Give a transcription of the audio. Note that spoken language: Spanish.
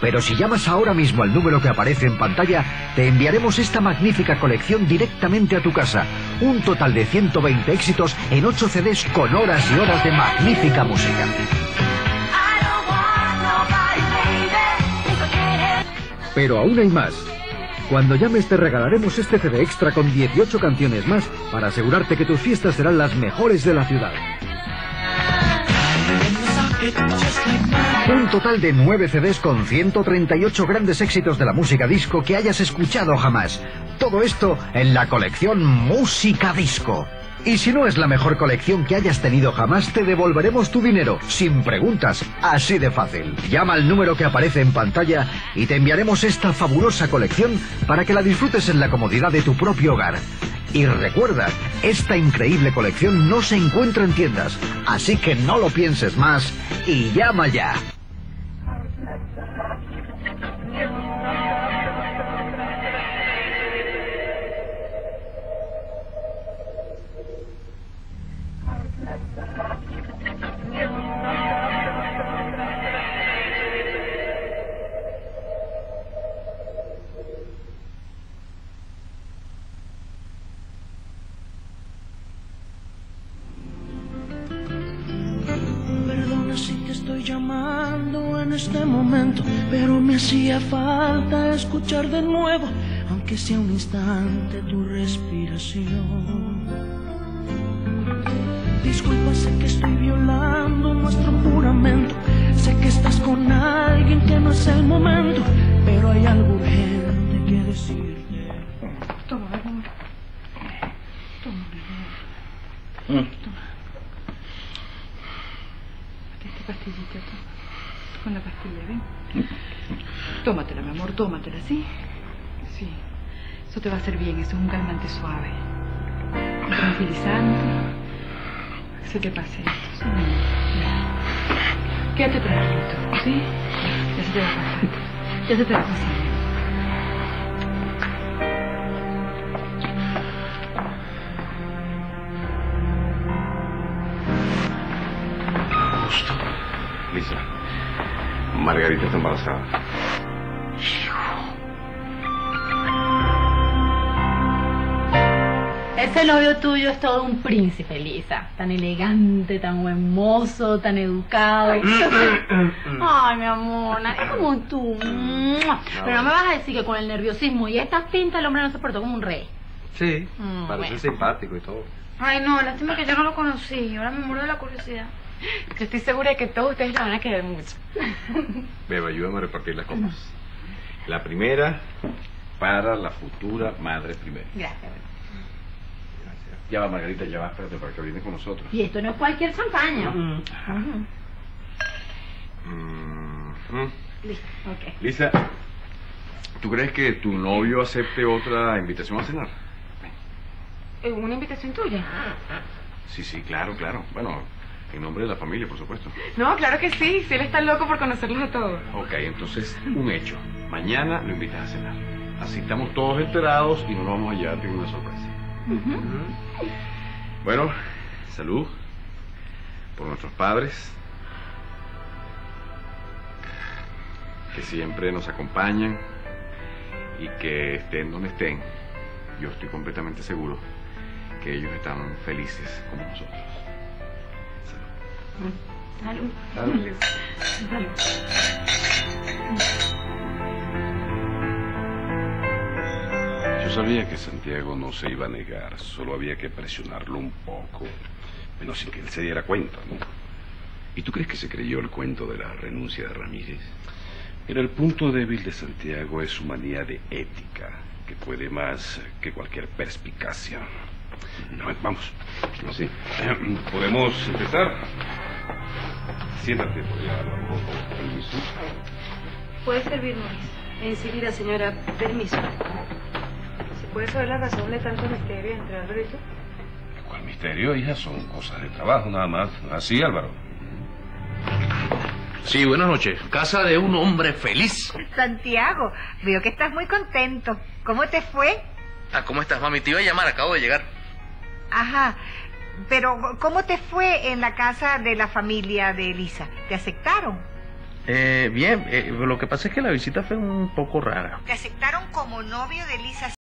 Pero si llamas ahora mismo al número que aparece en pantalla, te enviaremos esta magnífica colección directamente a tu casa. Un total de 120 éxitos en 8 CDs con horas y horas de magnífica música. Pero aún hay más. Cuando llames te regalaremos este CD extra con 18 canciones más para asegurarte que tus fiestas serán las mejores de la ciudad. Un total de 9 CDs con 138 grandes éxitos de la música disco que hayas escuchado jamás. Todo esto en la colección Música Disco. Y si no es la mejor colección que hayas tenido jamás, te devolveremos tu dinero, sin preguntas, así de fácil. Llama al número que aparece en pantalla y te enviaremos esta fabulosa colección para que la disfrutes en la comodidad de tu propio hogar. Y recuerda, esta increíble colección no se encuentra en tiendas, así que no lo pienses más y llama ya. Estoy llamando en este momento, pero me hacía falta escuchar de nuevo, aunque sea un instante, tu respiración. Disculpa, sé que estoy violando nuestro juramento, sé que estás con alguien que no es el momento, pero hay algo urgente que decirte. Toma. Toma. Toma. Pastillita. Con la pastilla, ¿ven? Tómatela, mi amor, tómatela, ¿sí? Sí. Eso te va a hacer bien, eso es un calmante suave. Tranquilizante. Se te pase esto. Quédate tranquilito, ¿sí? Ya se te va. Ya se te va a pasar. Lisa, Margarita está embarazada. Ese novio tuyo es todo un príncipe, Lisa. Tan elegante, tan buen mozo, tan educado. Ay, mi amor, nadie como tú. Pero no me vas a decir que con el nerviosismo y estas pintas el hombre no se portó como un rey. Sí, Mm, parece bueno. simpático y todo. Ay, no, lástima que yo no lo conocí. Ahora me muero de la curiosidad. Yo estoy segura de que todos ustedes la van a querer mucho. Beba, ayúdame a repartir las copas. La primera para la futura madre primera. Gracias. Ya va, Margarita, ya va, espérate para que viene con nosotros. Y esto no es cualquier champaña. Mm. Listo, ok. Lisa, ¿tú crees que tu novio acepte otra invitación a cenar? ¿Una invitación tuya? Sí, sí, claro, claro. Bueno, en nombre de la familia, por supuesto. No, claro que sí. Si él está loco por conocerlos a todos. Ok, entonces, un hecho. Mañana lo invitas a cenar. Así estamos todos enterados y no nos vamos a llevar ninguna sorpresa. Bueno, salud por nuestros padres que siempre nos acompañan y que estén donde estén. Yo estoy completamente seguro que ellos están felices como nosotros. Salud. Salud. Salud. Yo sabía que Santiago no se iba a negar, solo había que presionarlo un poco, menos sin que él se diera cuenta, ¿no? ¿Y tú crees que se creyó el cuento de la renuncia de Ramírez? Mira, el punto débil de Santiago es su manía de ética, que puede más que cualquier perspicacia. No, vamos. Sí. ¿Podemos empezar? Siéntate, voy a hablar un poco. Permiso. Puede servir, Luis. Enseguida, señora. Permiso. ¿Se puede saber la razón de tanto misterio entre Álvaro y tú? ¿Cuál misterio, hija? Son cosas de trabajo, nada más. Así, Álvaro. Sí, buenas noches. Casa de un hombre feliz. Santiago, veo que estás muy contento. ¿Cómo te fue? Ah, ¿cómo estás, mami? Te iba a llamar, acabo de llegar. Ajá. Pero, ¿cómo te fue en la casa de la familia de Elisa? ¿Te aceptaron? Eh, bien, eh, lo que pasa es que la visita fue un poco rara. Te aceptaron como novio de Lisa